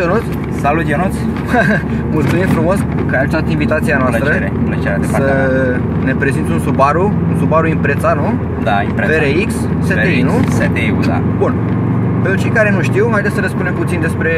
Ionuț! Salut, Ionuț! Mulțumim frumos că ai acceptat invitația noastră Plăcere, plăcerea de să partea mea. ne prezinți un Subaru, un Subaru Impreza, nu? Da, impresia. VRX, STI, nu? STI-ul, da. Bun. Pentru cei care nu știu, haideți să le spunem puțin despre,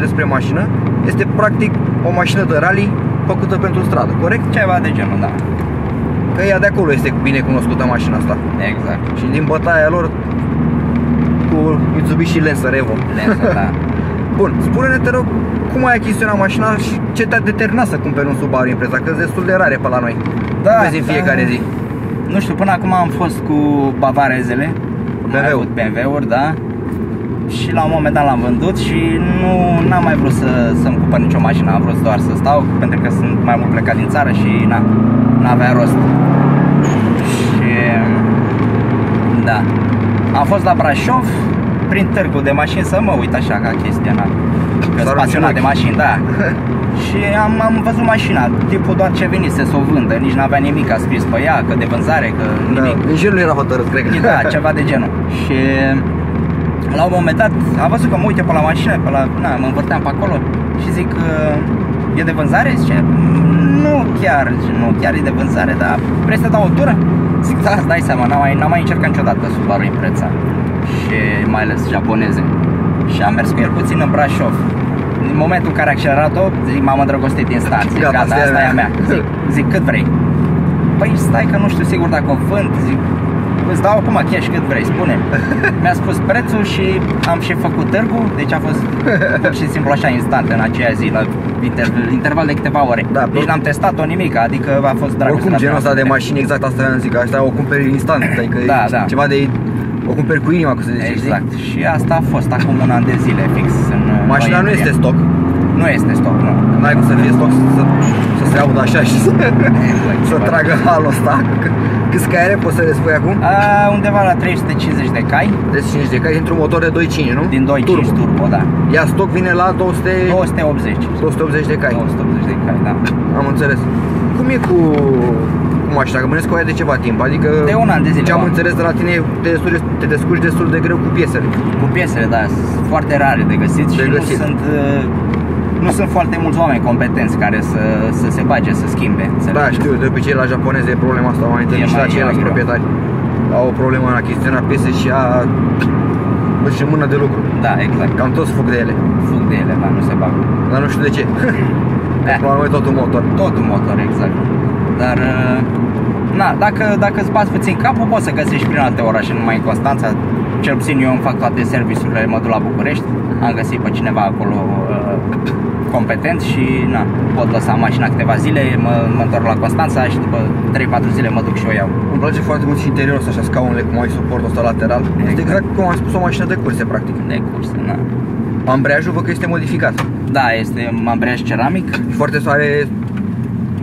despre mașină. Este practic o mașină de rally făcută pentru stradă, corect? Ceva de genul, da. Că ea de acolo este bine cunoscută mașina asta. Exact. Și din bătaia lor cu Mitsubishi Lancer Evo. Lensă, da. Bun, spune-ne, te rog, cum ai achiziționat mașina și ce te-a determinat să cumperi un Subaru Impreza? Că sunt destul de rare pe la noi. Da, Vezi în da. fiecare zi. Nu știu, până acum am fost cu bavarezele. Am mai BMW-uri. avut BMW-uri, da. Și la un moment dat l-am vândut și nu n-am mai vrut să, să-mi cumpăr nicio mașină, am vrut doar să stau, pentru că sunt mai mult plecat din țară și na, n-avea rost. Și da, am fost la Brașov prin târgul de mașini să mă uit așa ca chestia, na. Că S-a sunt pasionat de rupt mașini, da. și am, am văzut mașina, tipul doar ce venise să o vândă, nici n-avea nimic a scris pe ea, că de vânzare, că Da, nimic. nici el nu era hotărât, cred că. Da, ceva de genul. Și la un moment dat am văzut că mă uite pe la mașină, pe la, na, mă învârteam pe acolo și zic, "Uh, e de vânzare? Zice, nu chiar, zice, nu chiar e de vânzare, dar vrei să dau o tură? Zic, da, îți dai seama, n-am mai, n-am mai încercat niciodată Subaru Impreza și mai ales japoneze. Și am mers cu el puțin în Brașov. În momentul în care a accelerat-o, zic, m-am îndrăgostit din start. Zic, Gata, gata, asta e asta e a mea." mea. Zic, zic, cât vrei? Păi stai că nu știu sigur dacă o vând, zic, îți dau acum cash cât vrei, spune Mi-a spus prețul și am și făcut târgul, deci a fost pur și simplu așa instant în aceea zi, la inter- interval de câteva ore Da, Deci n-am testat-o nimic, adică a fost dragoste Oricum, la genul ăsta de prima mașini, exact asta am zic, asta o cumperi instant, adică Da, e da. ceva de... O cumperi cu inima, cum se zice, Exact, și asta a fost acum un an de zile fix în știi? Mașina nu noiembrie. este stoc, Nu este stoc, nu n-ai cum să fie stoc să, să se audă așa și să, Exact, să ceva. tragă halul ăsta. C- Câți cai are, poți să le spui acum? A, undeva la 350 de cai De 5 de cai într-un motor de 2.5, nu? din 2.5 turbo, turbo da Ia stoc vine la 200, 280 280 de cai. 280 de cai, da Am înțeles. Cum e cu, cu mașina? Că bănesc cu ea de ceva timp, adică... De un an de zile, Ce am da. înțeles de la tine, te, descurci, te descurci destul de greu cu piesele. Cu piesele, da, sunt foarte rare de găsit De și găsit. nu sunt uh, nu sunt foarte mulți oameni competenți care să, să se bage, să schimbe. Da, înțelegi? știu, de obicei la japoneze e problema asta, mai întâlnit E și la mai- e ceilalți mai greu. proprietari. Au o problemă în achiziționa piese și a își în mână de lucru. Da, exact. Cam toți fug de ele, Fug de ele, dar nu se bagă. dar nu știu de ce. Eh. Că la noi tot un motor. Tot un motor, exact. Dar, uh, na, dacă, dacă îți bați puțin capul, poți să găsești prin alte orașe, numai în Constanța. Cel puțin eu îmi fac toate serviciurile, mă duc la București, am găsit pe cineva acolo uh, competent și na, pot lăsa mașina câteva zile, mă, mă întorc la Constanța și după 3-4 zile mă duc și o iau. Îmi place foarte mult și interiorul ăsta, așa scaunele, cum ai suportul ăsta lateral. Este Exact. exact cum am spus, o mașină de curse, practic. De curs, na. Ambreiajul văd că este modificat. Da, este ambreiaj ceramic, E foarte soare,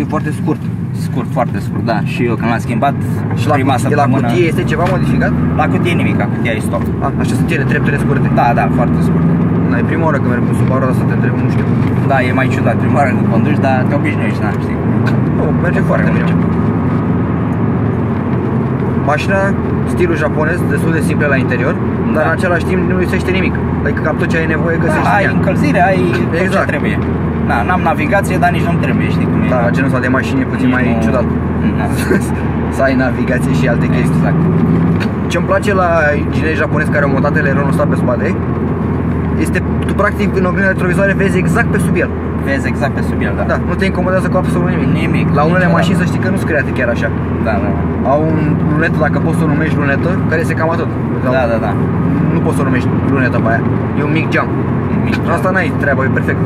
e foarte scurt. scurt, foarte scurt, da. Și eu când l-am schimbat Și la, prima cutie, la săptămână... cutie este ceva modificat? La cutie nimic, cutia e stop. A, așa sunt ele, treptele scurte. Da, da, foarte scurt. Da, e prima oară când merg cu Subaru ăsta să te întreb, nu știu. Da, e mai ciudat prima oară când conduci, dar te obișnuiești, da, știi. Nu, merge foarte merge. merge. Mașina, stilul japonez, destul de simplă la interior, dar Da. în același timp nu lipsește nimic. Adică cam tot ce ai nevoie găsești Da, ai în ea. încălzire, ai tot Exact. ce trebuie. Da, n-am navigație, dar nici nu-mi trebuie, știi cum e. Da, la genul ăsta de mașini e puțin Nici mai nu- ciudat. Da. să ai navigație și alte chestii. Exact. Ce-mi place la inginerii japonezi care au montat eleronul ăsta pe spate este, tu practic în oglinda retrovizoare vezi exact pe sub el. Vezi exact pe sub el, da. Da, nu te incomodează cu absolut nimic. Nimic. La unele niciodată. mașini să știi că nu sunt create chiar așa. Da, da. Au un lunetă, dacă poți să o numești lunetă, care este cam atât. Sau Da, da, da. Nu poți să o numești lunetă pe aia. E un mic geam. Nimic. Asta n-ai treabă, e perfect.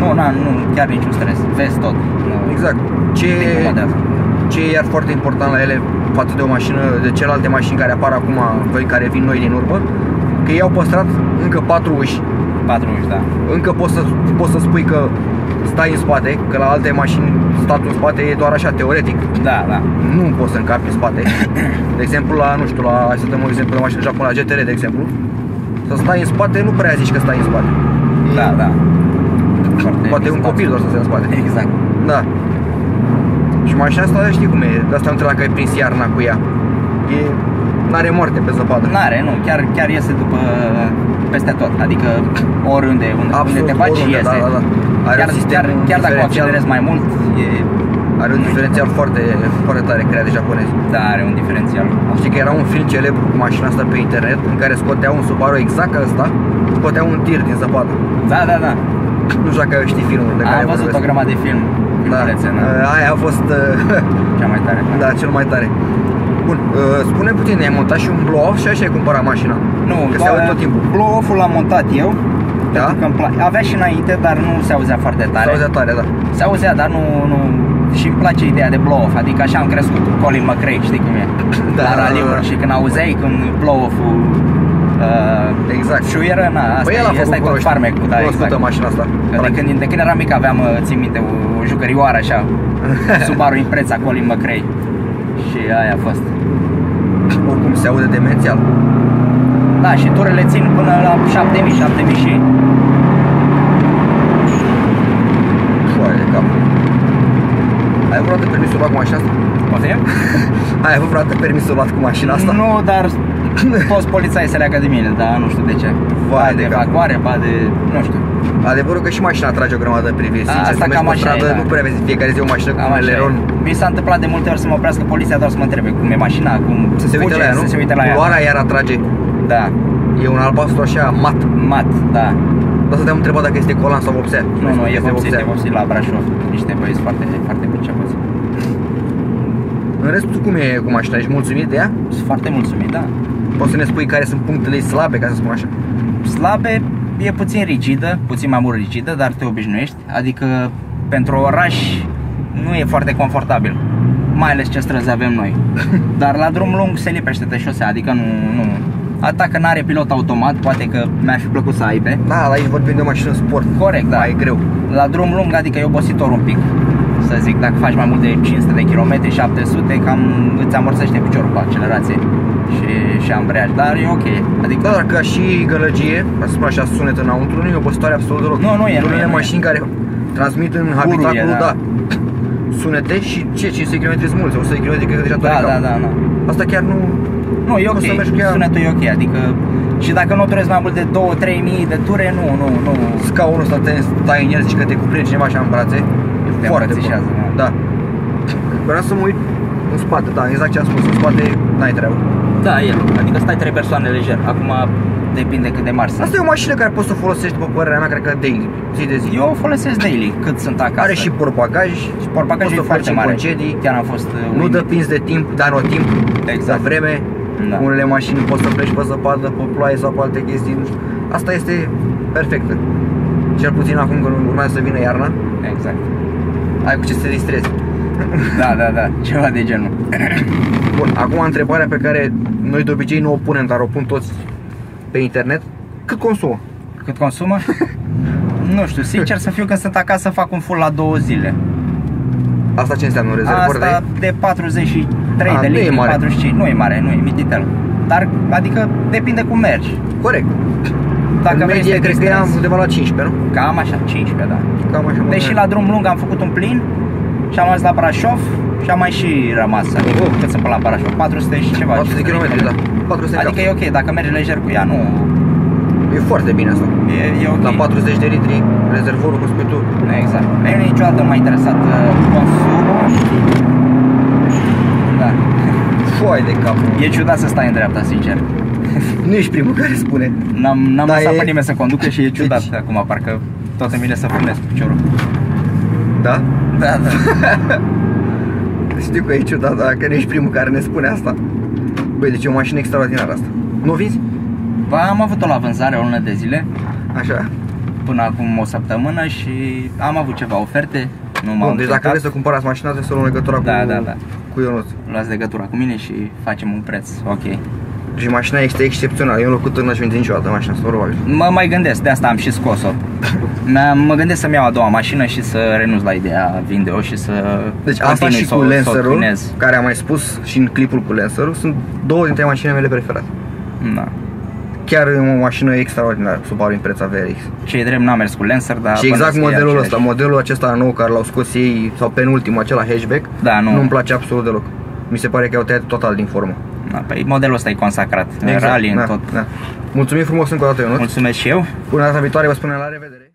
Nu, na, nu, chiar niciun stres. Vezi tot. Nu, Exact. Ce, nu te incomodează. ce e iar foarte important la ele față de o mașină, de celelalte mașini care apar acum, care vin noi din urmă, că ei au păstrat încă patru uși. 40, da. Încă poți să, poți să spui că stai în spate, că la alte mașini statul în spate e doar așa, teoretic. Da, da. Nu poți să încapi în spate. De exemplu, la, nu știu, la, hai să dăm un exemplu de mașină japonă, la GTR, de exemplu. Să stai în spate, nu prea zici că stai în spate. Da, da. Foarte Poate un distant. copil doar să stea în spate. Exact. Da. Și mașina asta știi cum e, de asta nu trebuie dacă ai prins iarna cu ea. E, n-are moarte pe zăpadă. N-are, nu, chiar, chiar iese după peste tot, adică oriunde, unde, unde Absolut, te faci oriunde, iese. da, da, da. Are Chiar, un sistem chiar, chiar dacă o diferențial. accelerezi mai mult, e, Are un diferențial foarte, foarte tare creat de japonezi. da, are un diferențial. Știi că era un film celebru cu mașina asta pe internet în care scotea un Subaru exact ca ăsta, scotea un tir din zăpadă. Da, da, da. Nu știu dacă știi filmul de care Am văzut o vorbesc. grămadă de film. da. filmulețe, da. Uh, Aia a fost uh, Cea mai tare. da, cel mai tare. Bun, uh, spune puțin, ai montat și un blow-off și așa ai cumpărat mașina. Nu, Că se aude tot timpul. Blow-off-ul l-am montat eu. Da? Pentru că îmi pla- avea și înainte, dar nu se auzea foarte tare. Se auzea tare, da. Se auzea, dar nu, nu... Și îmi place ideea de blow-off, adică așa am crescut cu Colin McRae, știi cum e? Da, La da, raliuri da. și când auzeai când blow-off-ul uh, Exact. șuieră, na, asta, Păi el a e, asta făcut e tot cunoscut- farmecul, da, cunoscută exact. mașina asta. Că de, când, de când eram mic aveam, uh, țin minte, o, o jucărioară așa, Subaru Impreza Colin McRae. Și aia a fost. Oricum se aude demențial. Da, și turele țin până la 7000, 7000 și... Foaie de cap. Ai avut vreodată permisul luat cu mașina asta? Poftim? Ai avut vreodată permisul luat cu mașina asta? Nu, dar toți polițaii se leagă de mine, dar nu știu de ce. Vai ba de de cap. evacuare, ba de... nu știu. Adevărul că și mașina atrage o grămadă de priviri. Da, Sincer, asta să mergi cam pe așa stradă, e, da. nu prea vezi în fiecare zi o mașină cu Cam un așa e. eleron. Mi s-a întâmplat de multe ori să mă oprească poliția doar să mă întrebe cum e mașina, cum Să se uite fuge, la ea, nu? să se uite la ea. Culoarea iar atrage. Da, E un albastru așa mat. mat, da. De asta te-am întrebat dacă este colan sau vopsea. Nu, nu, e Este vopsit, vopsea. e vopsit la Brașov. Niște băieți foarte, foarte pricepuți. În rest, tu cum e cu mașina? Ești mulțumit de ea? Sunt foarte mulțumit, da. Poți să ne spui care sunt punctele ei slabe, ca să spun așa. Slabe, e puțin rigidă, puțin mai mult rigidă, dar te obișnuiești. Adică pentru oraș nu e foarte confortabil. Mai ales ce străzi avem noi. Dar la drum lung se lipește de șosea, adică nu, nu. Atâta că n-are pilot automat, poate că mi-ar fi plăcut să aibă. Da, la aici vorbim de o mașină sport. Corect, da. Mai greu. La drum lung, adică e obositor un pic. Să zic, dacă faci mai mult de 500 de km, 700, cam îți amorțește piciorul cu accelerație și, și ambreiaj, dar e ok. Adică Da, dar ca și gălăgie, ca să spun așa, sunet înăuntru, nu e obositoare absolut deloc. Nu, nu e, Sunt nu e, unele nu e. mașini care transmit în Guruie, habitacul, da. da. sunete și ce, 500 km sunt mulți, 100 km cred că deja da, doare da, capul. da, da. Asta chiar nu... Nu, e ok, Poți să mergi cu ea. sunetul e ok, adică și dacă nu turezi mai mult de 2-3 mii de ture, nu, nu, nu. Scaunul ăsta te stai în el, zici că te cuprinde cineva așa în brațe. E Te foarte îmbrățișează, bun. da. Da. Vreau să mă uit în spate, da, exact ce am spus, în spate n-ai treabă. Da, e, adică stai 3 persoane lejer. Acum depinde cât de mari sunt. Asta e o mașină care poți să o folosești, după părerea mea, cred că daily, zi de zi. Eu o folosesc daily, cât sunt acasă. Are și portbagaj, și portbagajul poți e să foarte pleci în mare. concedii, Chiar am fost uh, nu uimit. dă pins de timp, dar nu timp, Exact. de vreme. Da. Unele mașini poți să pleci pe zăpadă, pe ploaie sau pe alte chestii. nu știu. Asta este perfectă. Cel puțin acum când urmează să vină iarna, Exact. Ai cu ce să te distrezi. Da, da, da, ceva de genul. Bun, acum întrebarea pe care noi de obicei nu o punem, dar o pun toți pe internet. Cât consumă? Cât consumă? nu știu, sincer să fiu când sunt acasă fac un full la două zile. Asta ce înseamnă un rezervor Asta de... de 43 A, de nu e litri, mare. 45, nu e mare, nu e mititel. Dar, adică, depinde cum mergi. Corect. Dacă în vrei medie să te cred că eram distrezi, undeva la 15, nu? Cam așa, 15, da. Cam așa. mă Deși gândeam. la drum lung am făcut un plin și am ajuns la Brașov și am mai și rămas, adică Oh. cât sunt până la Brașov, 400 și ceva. 400 de km, da. 400 de Adică e ok, dacă mergi lejer cu ea, nu, E foarte bine asta. e, e ok. La 40 de litri, rezervorul, cum spui tu. Exact. Pe mine niciodată nu m-a interesat uh, consumul. Da. Foai de cap. E ciudat să stai în dreapta, sincer. Nu ești primul care spune. N-am, n-am Da, lăsat e- pe nimeni să conducă și e ciudat Deci- acum, parcă tot îmi vine să fumez cu piciorul. Da? Da, da. Știu că e ciudat, dar că nu ești primul care ne spune asta. Băi, deci e o mașină extraordinară asta. Nu o vinzi? Ba, am avut-o la vânzare o lună de zile, Așa. până acum o săptămână și am avut ceva oferte. Nu m-am Bun, deci dacă încercat. vreți să cumpărați mașina, trebuie să luăm legătura Da, cu, da, da. cu Ionuț. Luați legătura cu mine și facem un preț, ok. Și mașina este excepțională. Eu în locul tău n-aș vinde niciodată mașina asta, probabil. Mă mai gândesc, de asta am și scos-o. Mi-am- Mă gândesc să-mi iau a doua mașină și să renunț la ideea vinde-o și să Deci asta continui și să cu o- să o Lancerul, tunez. care am mai spus și în clipul cu Lancerul, sunt două dintre mașinile mele preferate. Da. Chiar e o mașină extraordinară, Subaru Impreza VRX. Cei drept n-am mers cu Lancer, dar și exact bănuiesc că e modelul același. ăsta, modelul acesta nou care l-au scos ei, sau penultimul, acela hatchback, Da, nu. nu îmi place absolut deloc. Mi se pare că au tăiat total din formă. Da, păi modelul ăsta e consacrat. Exact, rally, da, în tot. Da. Mulțumim frumos încă o dată, Ionut. Mulțumesc și eu. Până data viitoare vă spunem la revedere.